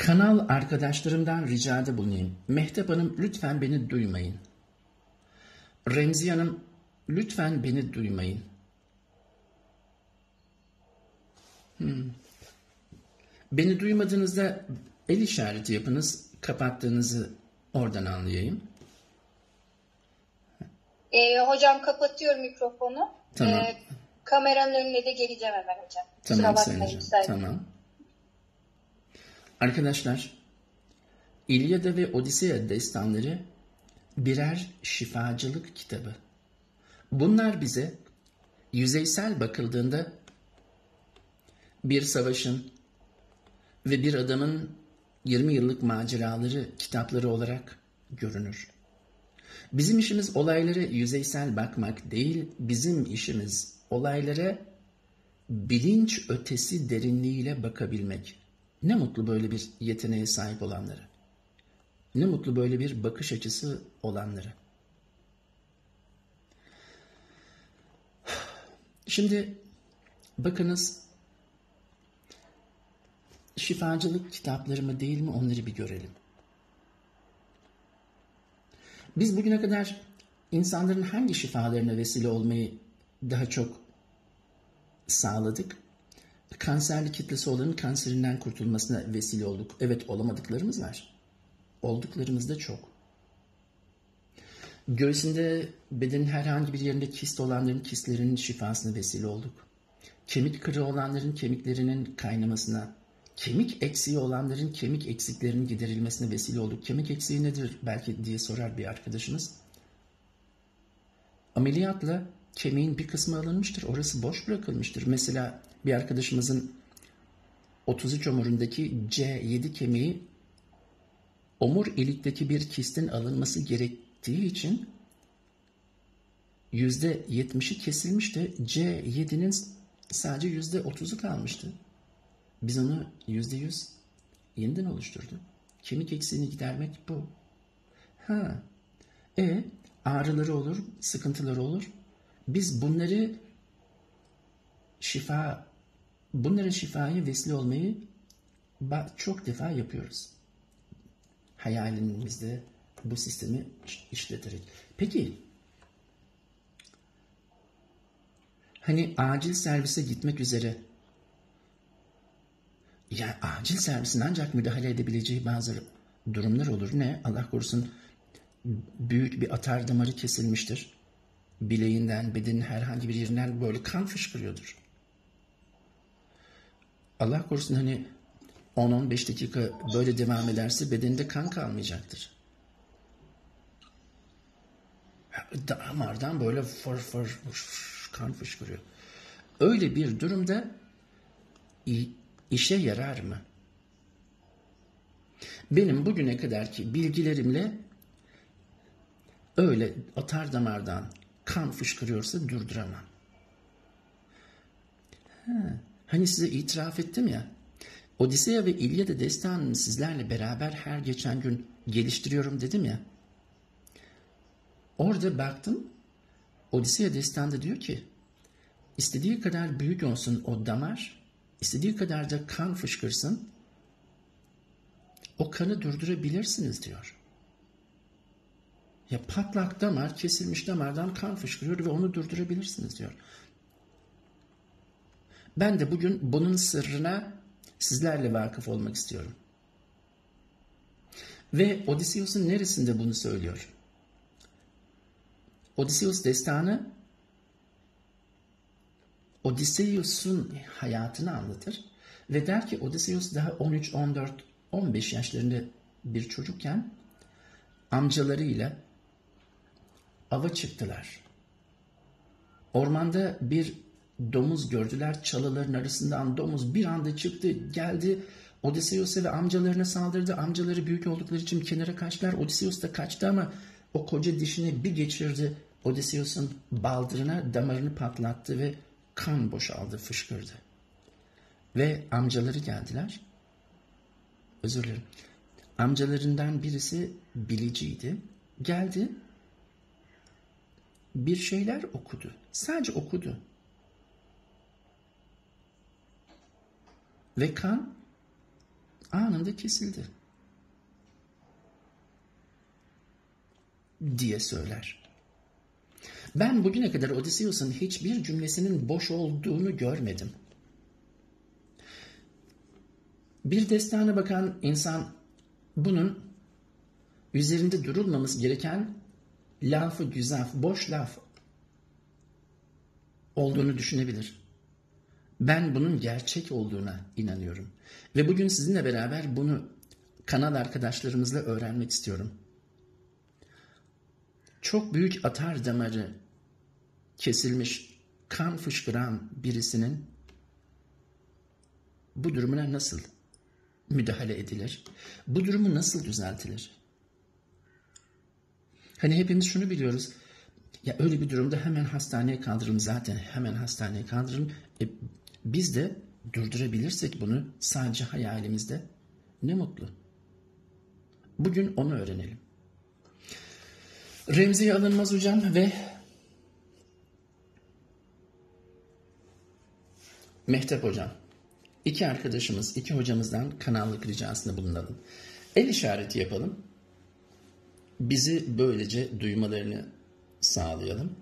Kanal arkadaşlarımdan ricada bulunayım. Mehtap Hanım lütfen beni duymayın. Remzi Hanım lütfen beni duymayın. Hmm. Beni duymadığınızda el işareti yapınız. Kapattığınızı oradan anlayayım. Ee, hocam kapatıyorum mikrofonu. Tamam. Ee, kameranın önüne de geleceğim hemen hocam. Tamam Sayın. Hocam. Tamam. Arkadaşlar, İlyada ve Odiseya destanları birer şifacılık kitabı. Bunlar bize yüzeysel bakıldığında bir savaşın ve bir adamın 20 yıllık maceraları kitapları olarak görünür. Bizim işimiz olaylara yüzeysel bakmak değil, bizim işimiz olaylara bilinç ötesi derinliğiyle bakabilmek. Ne mutlu böyle bir yeteneğe sahip olanları. Ne mutlu böyle bir bakış açısı olanları. Şimdi bakınız şifacılık kitapları mı değil mi onları bir görelim. Biz bugüne kadar insanların hangi şifalarına vesile olmayı daha çok sağladık? Kanserli kitlesi olanın kanserinden kurtulmasına vesile olduk. Evet olamadıklarımız var. Olduklarımız da çok. Göğsünde bedenin herhangi bir yerinde kist olanların kistlerinin şifasına vesile olduk. Kemik kırığı olanların kemiklerinin kaynamasına, kemik eksiği olanların kemik eksiklerinin giderilmesine vesile olduk. Kemik eksiği nedir belki diye sorar bir arkadaşımız. Ameliyatla kemiğin bir kısmı alınmıştır. Orası boş bırakılmıştır. Mesela bir arkadaşımızın 33 omurundaki C7 kemiği omur ilikteki bir kistin alınması gerektiği için %70'i kesilmişti. C7'nin sadece %30'u kalmıştı. Biz onu %100 yeniden oluşturduk. Kemik eksiğini gidermek bu. Ha. E ağrıları olur, sıkıntıları olur. Biz bunları şifa, bunlara şifaya vesile olmayı çok defa yapıyoruz. Hayalimizde bu sistemi işleterek. Peki, hani acil servise gitmek üzere ya acil servisin ancak müdahale edebileceği bazı durumlar olur. Ne? Allah korusun büyük bir atar damarı kesilmiştir. Bileğinden, bedenin herhangi bir yerinden böyle kan fışkırıyordur. Allah korusun hani 10-15 dakika böyle devam ederse bedeninde kan kalmayacaktır. Damardan böyle fır fır, kan fışkırıyor. Öyle bir durumda işe yarar mı? Benim bugüne kadarki bilgilerimle öyle atar damardan kan fışkırıyorsa durduramam. Ha, hani size itiraf ettim ya, Odiseya ve İlyada destanını sizlerle beraber her geçen gün geliştiriyorum dedim ya. Orada baktım, Odiseya destanda diyor ki, istediği kadar büyük olsun o damar, istediği kadar da kan fışkırsın, o kanı durdurabilirsiniz diyor. Ya patlak damar, kesilmiş damardan kan fışkırıyor ve onu durdurabilirsiniz diyor. Ben de bugün bunun sırrına sizlerle vakıf olmak istiyorum. Ve Odysseus'un neresinde bunu söylüyor? Odysseus destanı Odysseus'un hayatını anlatır ve der ki Odysseus daha 13, 14, 15 yaşlarında bir çocukken amcalarıyla ava çıktılar. Ormanda bir domuz gördüler. Çalıların arasından domuz bir anda çıktı, geldi. Odysseus'a ve amcalarına saldırdı. Amcaları büyük oldukları için kenara kaçtılar. Odysseus da kaçtı ama o koca dişini bir geçirdi. Odysseus'un baldırına damarını patlattı ve kan boşaldı, fışkırdı. Ve amcaları geldiler. Özür dilerim. Amcalarından birisi biliciydi. Geldi. Bir şeyler okudu. Sadece okudu. Ve kan anında kesildi. diye söyler. Ben bugüne kadar Odysseus'un hiçbir cümlesinin boş olduğunu görmedim. Bir destana bakan insan bunun üzerinde durulmaması gereken lafı güzel, boş laf olduğunu düşünebilir. Ben bunun gerçek olduğuna inanıyorum. Ve bugün sizinle beraber bunu kanal arkadaşlarımızla öğrenmek istiyorum. Çok büyük atar damarı kesilmiş, kan fışkıran birisinin bu durumuna nasıl müdahale edilir? Bu durumu nasıl düzeltilir? Hani hepimiz şunu biliyoruz. Ya öyle bir durumda hemen hastaneye kaldırırım zaten hemen hastaneye kaldırırım. E, biz de durdurabilirsek bunu sadece hayalimizde ne mutlu. Bugün onu öğrenelim. Remziye alınmaz hocam ve Mehtap hocam. İki arkadaşımız, iki hocamızdan kanallık ricasında bulunalım. El işareti yapalım. Bizi böylece duymalarını sağlayalım.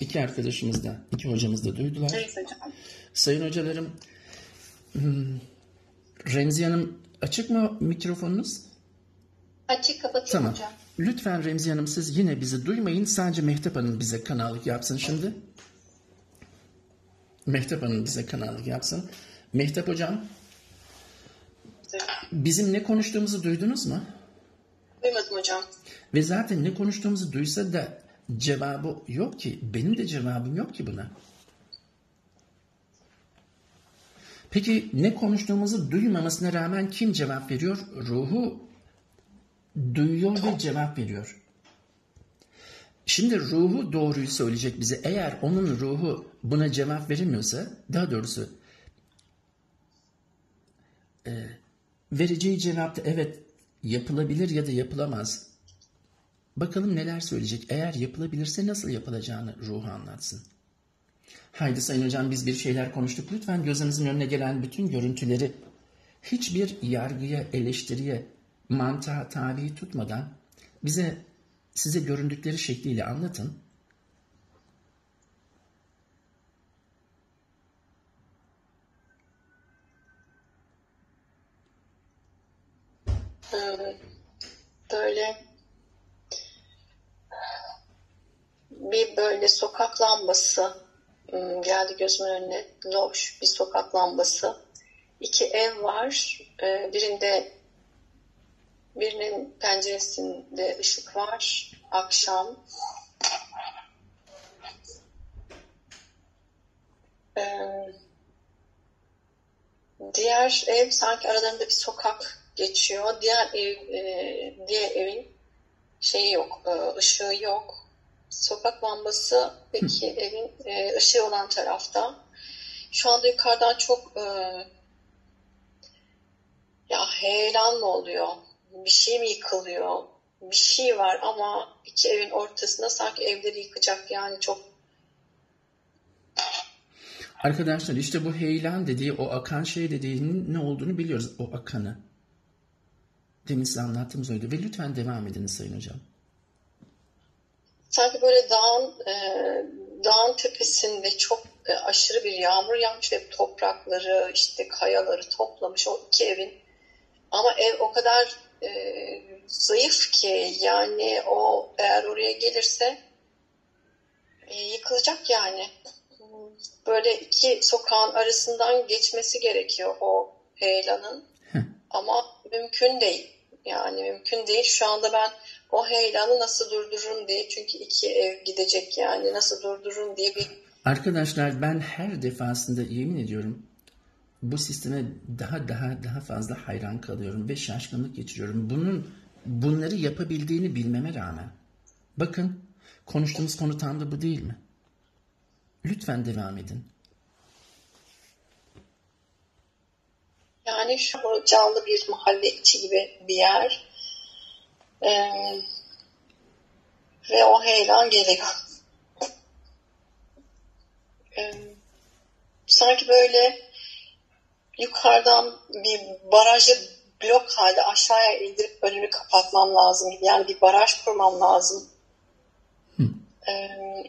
İki arkadaşımız da, iki hocamız da duydular. Evet hocam. Sayın hocalarım, hmm, Remziye Hanım açık mı mikrofonunuz? Açık kapatıyorum Tamam. hocam. Lütfen Remziye Hanım siz yine bizi duymayın. Sadece Mehtap Hanım bize kanallık yapsın şimdi. Mehtap Hanım bize kanallık yapsın. Mehtap Hocam bizim ne konuştuğumuzu duydunuz mu? Duymadım hocam. Ve zaten ne konuştuğumuzu duysa da cevabı yok ki. Benim de cevabım yok ki buna. Peki ne konuştuğumuzu duymamasına rağmen kim cevap veriyor? Ruhu duyuyor ve cevap veriyor. Şimdi ruhu doğruyu söyleyecek bize. Eğer onun ruhu buna cevap veremiyorsa, daha doğrusu e, vereceği cevapta evet yapılabilir ya da yapılamaz. Bakalım neler söyleyecek. Eğer yapılabilirse nasıl yapılacağını ruhu anlatsın. Haydi Sayın Hocam biz bir şeyler konuştuk. Lütfen gözünüzün önüne gelen bütün görüntüleri hiçbir yargıya, eleştiriye, mantığa tabi tutmadan bize size göründükleri şekliyle anlatın. Ee, böyle bir böyle sokak lambası geldi gözümün önüne. Loş bir sokak lambası. İki ev var. Ee, birinde birinin penceresinde ışık var. Akşam. Ee, diğer ev sanki aralarında bir sokak geçiyor. Diğer ev, e, diğer evin şeyi yok, e, ışığı yok. Sokak lambası peki evin e, ışığı olan tarafta. Şu anda yukarıdan çok e, ya heyelan mı oluyor? Bir şey mi yıkılıyor? Bir şey var ama iki evin ortasında sanki evleri yıkacak yani çok Arkadaşlar işte bu heyelan dediği o akan şey dediğinin ne olduğunu biliyoruz. O akanı. Demin size anlattığımız oydu. Ve lütfen devam edin Sayın Hocam. Sanki böyle dağın e, dağın tepesinde çok e, aşırı bir yağmur yağmış ve toprakları işte kayaları toplamış o iki evin. Ama ev o kadar e, zayıf ki yani o eğer oraya gelirse e, yıkılacak yani. Böyle iki sokağın arasından geçmesi gerekiyor o heyelanın ama mümkün değil. Yani mümkün değil. Şu anda ben o heyelanı nasıl durdururum diye çünkü iki ev gidecek yani nasıl durdururum diye bir Arkadaşlar ben her defasında yemin ediyorum bu sisteme daha daha daha fazla hayran kalıyorum ve şaşkınlık geçiriyorum. Bunun bunları yapabildiğini bilmeme rağmen. Bakın konuştuğumuz konu tam da bu değil mi? Lütfen devam edin. Yani şu canlı bir mahalle içi gibi bir yer. Ee, ve o heyelan geliyor. Ee, sanki böyle yukarıdan bir barajı blok halde aşağıya indirip önünü kapatmam lazım. Yani bir baraj kurmam lazım. Ee,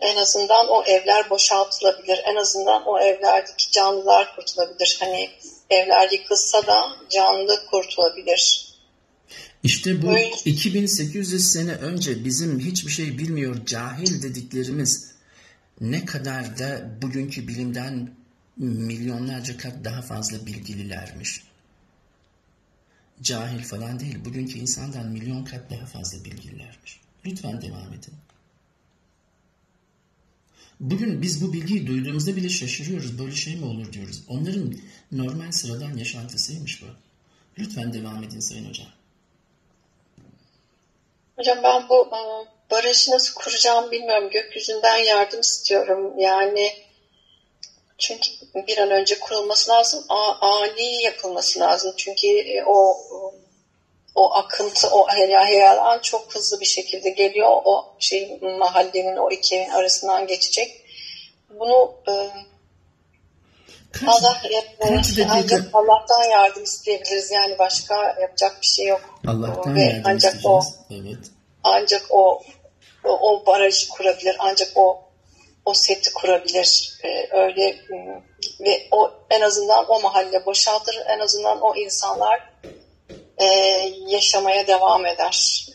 en azından o evler boşaltılabilir. En azından o evlerdeki canlılar kurtulabilir. Hani evler yıkılsa da canlı kurtulabilir. İşte bu Öyle. 2800 sene önce bizim hiçbir şey bilmiyor cahil dediklerimiz ne kadar da bugünkü bilimden milyonlarca kat daha fazla bilgililermiş. Cahil falan değil, bugünkü insandan milyon kat daha fazla bilgililermiş. Lütfen devam edin. Bugün biz bu bilgiyi duyduğumuzda bile şaşırıyoruz. Böyle şey mi olur diyoruz. Onların normal sıradan yaşantısıymış bu. Lütfen devam edin Sayın Hocam. Hocam ben bu barajı nasıl kuracağımı bilmiyorum. Gökyüzünden yardım istiyorum. Yani çünkü bir an önce kurulması lazım. Ani yapılması lazım. Çünkü e, o o akıntı, o heyelan çok hızlı bir şekilde geliyor. O şey mahallenin o iki arasından geçecek. Bunu e, Kaç, Allah kaç dakika ancak Allah'tan yardım isteyebiliriz. Yani başka yapacak bir şey yok. Allah'tan Ve yardım ancak o. Evet. ancak o, o o barajı kurabilir. Ancak o o seti kurabilir. Ee, öyle m, ve o en azından o mahalle boşaltır. En azından o insanlar e, yaşamaya devam eder.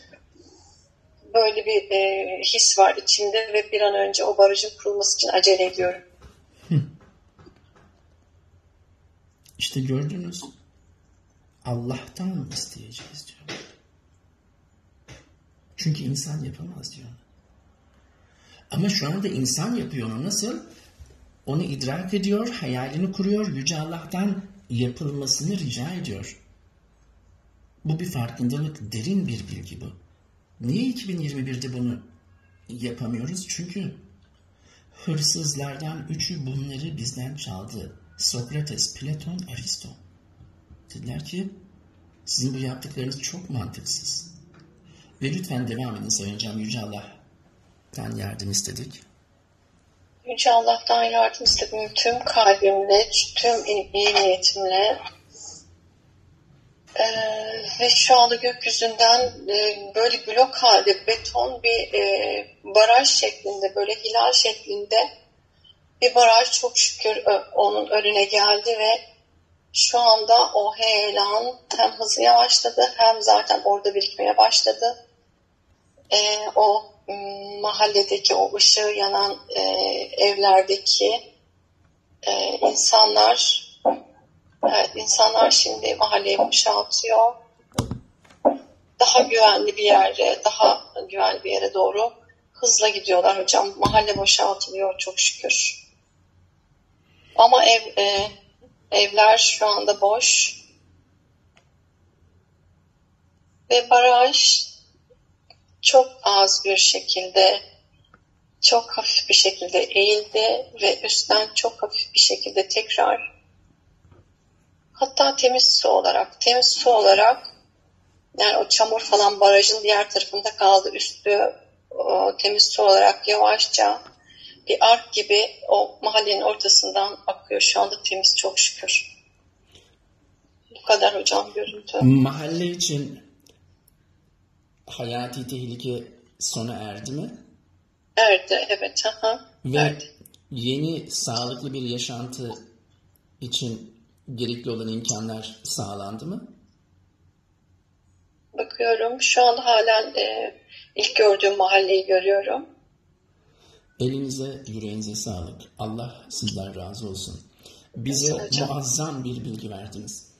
Böyle bir e, his var içimde ve bir an önce o barajın kurulması için acele ediyorum. İşte gördünüz. Allah'tan isteyeceğiz diyor. Çünkü insan yapamaz diyor. Ama şu anda insan yapıyor onu nasıl? Onu idrak ediyor, hayalini kuruyor, Yüce Allah'tan yapılmasını rica ediyor. Bu bir farkındalık, derin bir bilgi bu. Niye 2021'de bunu yapamıyoruz? Çünkü hırsızlardan üçü bunları bizden çaldı. Sokrates, Platon, Aristo. Dediler ki sizin bu yaptıklarınız çok mantıksız. Ve lütfen devam edin Sayın Hocam. Yüce Allah'tan yardım istedik. Yüce Allah'tan yardım istedim tüm kalbimle, tüm iyi niyetimle. Ee, ve şu anda gökyüzünden e, böyle blok halde beton bir e, baraj şeklinde, böyle hilal şeklinde bir baraj çok şükür onun önüne geldi ve şu anda o heyelan hem hızı yavaşladı hem zaten orada birikmeye başladı. Ee, o mahalledeki o ışığı yanan e, evlerdeki e, insanlar evet, insanlar şimdi mahalleyi boşaltıyor. Daha güvenli bir yere, daha güvenli bir yere doğru hızla gidiyorlar hocam. Mahalle boşaltılıyor çok şükür. Ama ev e, evler şu anda boş. Ve baraj çok az bir şekilde çok hafif bir şekilde eğildi ve üstten çok hafif bir şekilde tekrar hatta temiz su olarak temiz su olarak yani o çamur falan barajın diğer tarafında kaldı üstü o, temiz su olarak yavaşça bir ark gibi o mahallenin ortasından akıyor şu anda temiz çok şükür. Bu kadar hocam görüntü. Mahalle için hayati tehlike sona erdi mi? Erdi evet. Aha, Ve erdi. yeni sağlıklı bir yaşantı için gerekli olan imkanlar sağlandı mı? Bakıyorum şu an halen e, ilk gördüğüm mahalleyi görüyorum. Elinize, yüreğinize sağlık. Allah sizden razı olsun. Bize muazzam bir bilgi verdiniz.